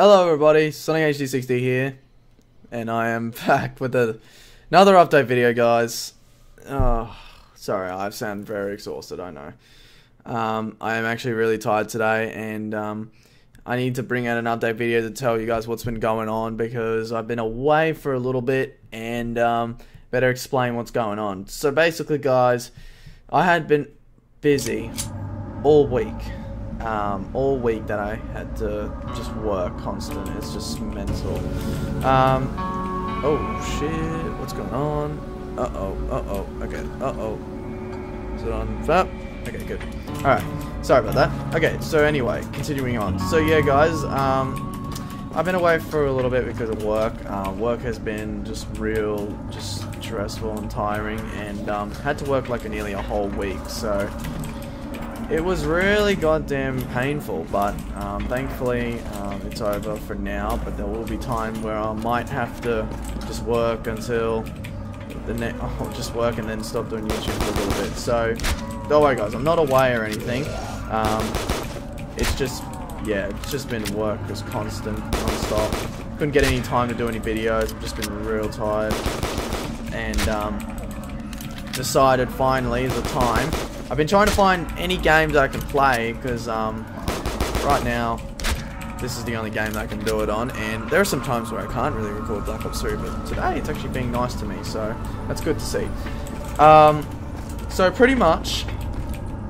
Hello everybody, Sonic HD60 here, and I am back with a, another update video guys. Oh, sorry, I sound very exhausted, I know. Um, I am actually really tired today, and um, I need to bring out an update video to tell you guys what's been going on, because I've been away for a little bit, and um, better explain what's going on. So basically guys, I had been busy all week um, all week that I had to just work constant. It's just mental. Um, oh shit, what's going on? Uh oh, uh oh, okay, uh oh. Is it on that? Okay, good. Alright, sorry about that. Okay, so anyway, continuing on. So yeah, guys, um, I've been away for a little bit because of work. Uh, work has been just real, just stressful and tiring, and um, had to work like a, nearly a whole week. So it was really goddamn painful, but um, thankfully um, it's over for now. But there will be time where I might have to just work until the net. I'll just work and then stop doing YouTube for a little bit. So don't worry, guys. I'm not away or anything. Um, it's just yeah, it's just been work, just constant, non-stop. Couldn't get any time to do any videos. I've just been real tired, and um, decided finally the time I've been trying to find any games I can play because um, right now this is the only game that I can do it on and there are some times where I can't really record Black Ops 3 but today it's actually being nice to me so that's good to see. Um, so pretty much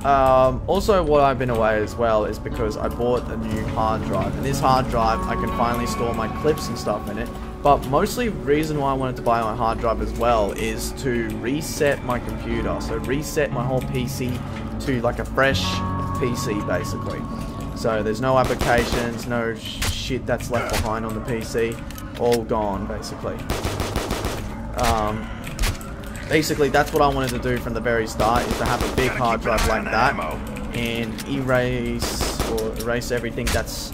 um, also what I've been away as well is because I bought a new hard drive and this hard drive I can finally store my clips and stuff in it but mostly reason why I wanted to buy my hard drive as well is to reset my computer. So reset my whole PC to like a fresh PC basically. So there's no applications, no shit that's left behind on the PC. All gone basically. Um, basically that's what I wanted to do from the very start is to have a big hard drive like that and erase or erase everything that's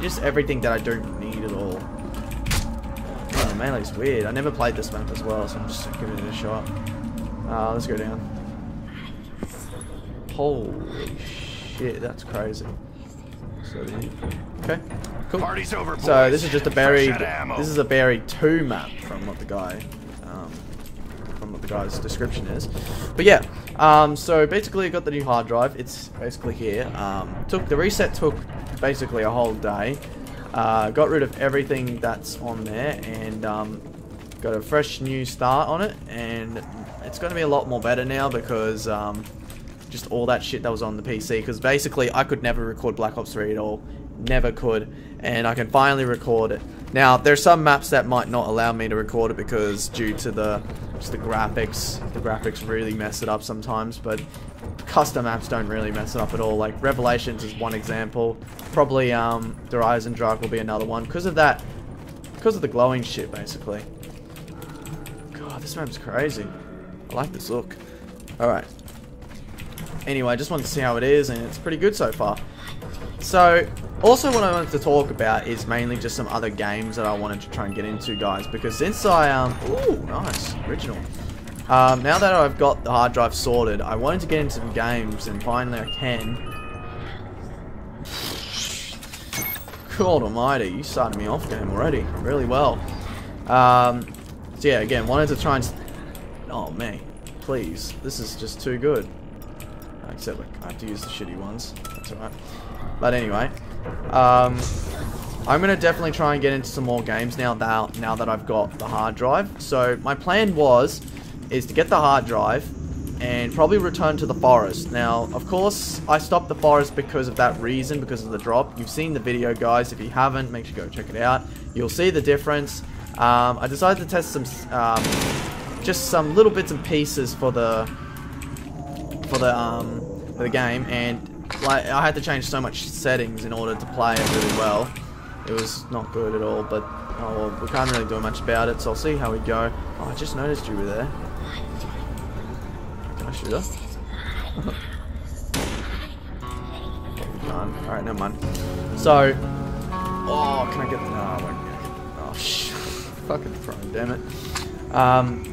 just everything that I don't need at all melee's weird. I never played this map as well, so I'm just giving it a shot. Uh, let's go down. Holy shit, that's crazy. So, okay, cool. Party's over, boys. So this is just a buried. This is a buried two map from what the guy, um, from what the guy's description is. But yeah, um, so basically I got the new hard drive. It's basically here. Um, took the reset took basically a whole day. Uh, got rid of everything that's on there and um, got a fresh new start on it and it's going to be a lot more better now because um, just all that shit that was on the PC because basically I could never record Black Ops 3 at all. Never could. And I can finally record it. Now there's some maps that might not allow me to record it because due to the the graphics the graphics really mess it up sometimes but custom maps don't really mess it up at all. Like Revelations is one example. Probably um, the Horizon Drug will be another one because of that, because of the glowing shit basically. God, this map's crazy. I like this look. All right. Anyway, I just wanted to see how it is, and it's pretty good so far. So, also what I wanted to talk about is mainly just some other games that I wanted to try and get into, guys, because since I, um, ooh, nice, original. Um, now that I've got the hard drive sorted, I wanted to get into some games, and finally I can. God almighty, you started me off game already, really well. Um, so yeah, again, wanted to try and... Oh, me. Please. This is just too good. Except like, I have to use the shitty ones. That's alright. But anyway. Um, I'm going to definitely try and get into some more games now that, now that I've got the hard drive. So my plan was is to get the hard drive and probably return to the forest. Now, of course, I stopped the forest because of that reason, because of the drop. You've seen the video, guys. If you haven't, make sure you go check it out. You'll see the difference. Um, I decided to test some, um, just some little bits and pieces for the, for the, um, for the game, and like I had to change so much settings in order to play it really well. It was not good at all, but oh well, we can't really do much about it, so I'll see how we go. Oh, I just noticed you were there. Can I shoot her? Alright, never mind. So, oh, can I get the... No, I won't get Oh, sh fucking throwing, damn it. Um,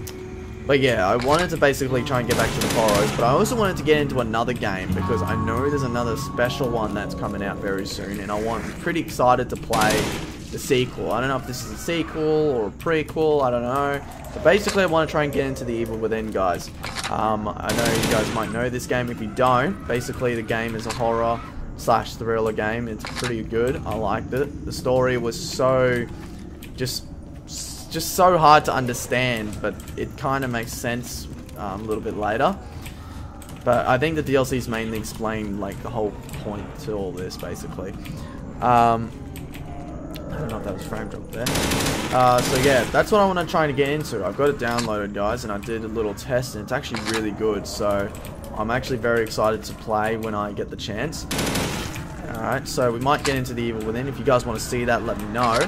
But yeah, I wanted to basically try and get back to the Forest, but I also wanted to get into another game because I know there's another special one that's coming out very soon, and I want, I'm pretty excited to play the sequel. I don't know if this is a sequel or a prequel, I don't know. But basically, I want to try and get into the Evil Within, guys. Um, I know you guys might know this game. If you don't, basically the game is a horror slash thriller game. It's pretty good. I liked it. The story was so just just so hard to understand, but it kind of makes sense um, a little bit later. But I think the DLCs mainly explain like the whole point to all this, basically. Um, I don't know if that was frame drop there. Uh, so yeah, that's what I want to try and get into. I've got it downloaded, guys, and I did a little test, and it's actually really good. So I'm actually very excited to play when I get the chance. Alright, so we might get into the Evil Within. If you guys want to see that, let me know.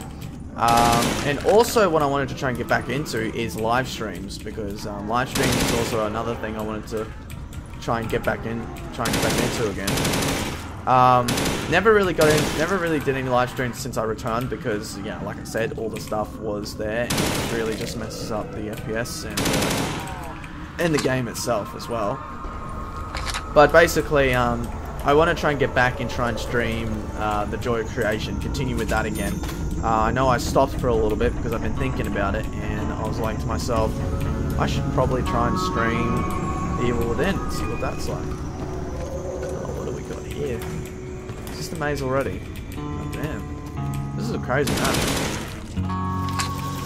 Um, and also what I wanted to try and get back into is live streams because um, live streams is also another thing I wanted to try and get back in, try and get back into again. Um, never really got in, never really did any live streams since I returned because, yeah, like I said, all the stuff was there and it really just messes up the FPS and, uh, and the game itself as well. But basically, um, I want to try and get back and try and stream uh, the Joy of Creation, continue with that again. Uh, I know I stopped for a little bit because I've been thinking about it, and I was like to myself, I should probably try and stream Evil Within see what that's like. Oh, what do we got here? Is this the maze already? Oh, damn. This is a crazy map.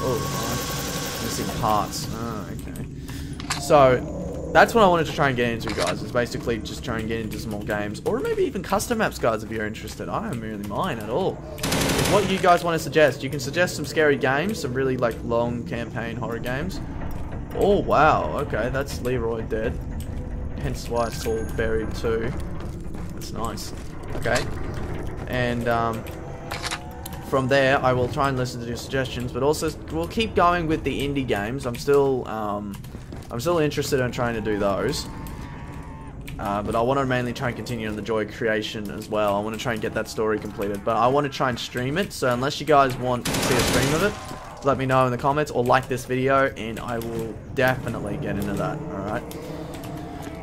Oh, missing parts. Oh, okay. So, that's what I wanted to try and get into, guys, is basically just try and get into some more games. Or maybe even custom maps, guys, if you're interested. I don't really mind at all. It's what you guys want to suggest. You can suggest some scary games, some really, like, long campaign horror games. Oh, wow. Okay, that's Leroy dead. Hence why it's called Buried 2. That's nice. Okay. And, um, from there, I will try and listen to your suggestions, but also we'll keep going with the indie games. I'm still, um, I'm still interested in trying to do those. Uh, but I want to mainly try and continue on the Joy creation as well. I want to try and get that story completed. But I want to try and stream it. So unless you guys want to see a stream of it, let me know in the comments or like this video and I will definitely get into that. Alright.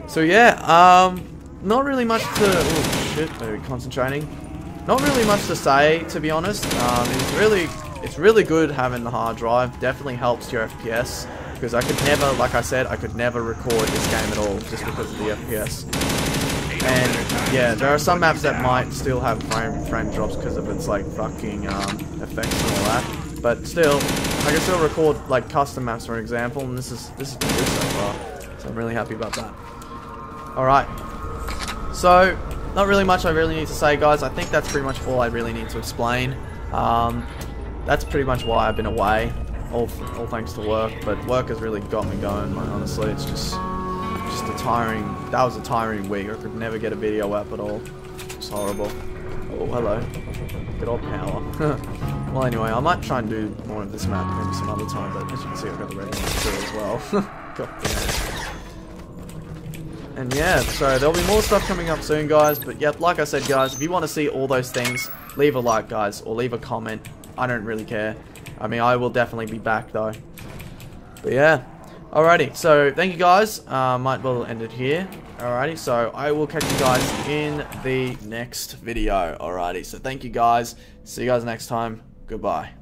So yeah, um, not really much to... Oh shit, very concentrating. Not really much to say, to be honest. Um, it's really, it's really good having the hard drive. Definitely helps your FPS because I could never, like I said, I could never record this game at all just because of the FPS. And yeah, there are some maps that might still have frame frame drops because of its like fucking um, effects and all that. But still, I can still record like custom maps for example, and this is this is good so far. So I'm really happy about that. All right. So not really much I really need to say, guys. I think that's pretty much all I really need to explain. Um, that's pretty much why I've been away all, all thanks to work, but work has really got me going, honestly. It's just just a tiring, that was a tiring week. I could never get a video up at all. It's horrible. Oh, hello. Good old power. well, anyway, I might try and do more of this map maybe some other time, but as you can see, I've got the red one too as well. God damn. And yeah, so there'll be more stuff coming up soon, guys. But yeah, like I said, guys, if you want to see all those things, leave a like, guys, or leave a comment. I don't really care. I mean, I will definitely be back, though. But yeah. Alrighty, so thank you guys. Uh, might well end it here. Alrighty, so I will catch you guys in the next video. Alrighty, so thank you guys. See you guys next time. Goodbye.